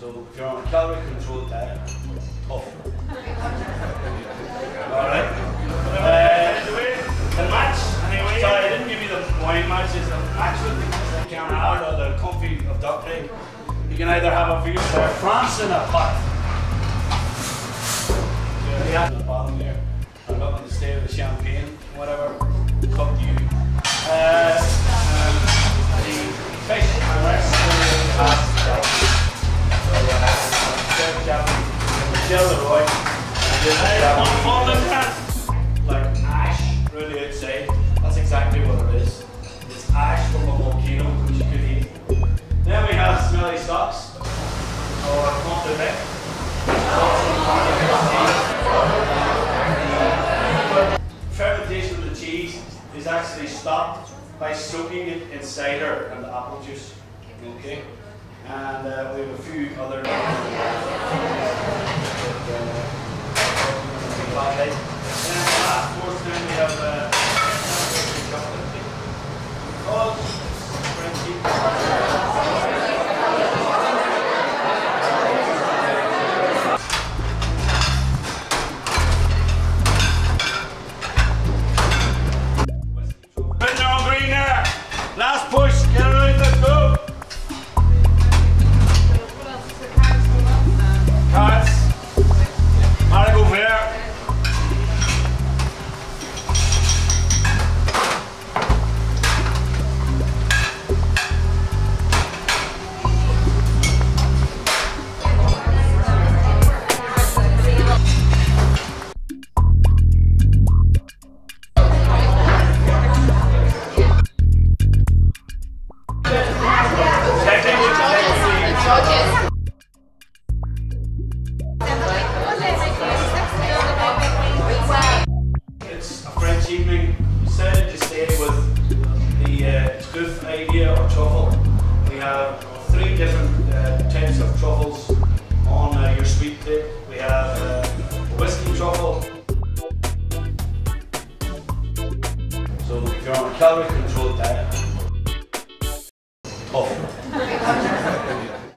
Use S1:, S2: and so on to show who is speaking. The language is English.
S1: So if you're on a calorie controlled diet, tough. Alright. Uh, the match, anyway, sorry, I didn't give you the wine match, it's a match with the Canard or the confit of duck leg. You can either have a view of France in a putt. Yeah, the bottom there. I'm not going to stay with the champagne, actually stopped by soaking it in cider and apple juice. Okay? And uh, we have a few other. It's a French evening. We decided to stay with um, the uh, idea of truffle. We have three different uh, types of truffles on uh, your sweet plate. We have uh, whiskey truffle. So if you're on a calorie controlled diet, tough.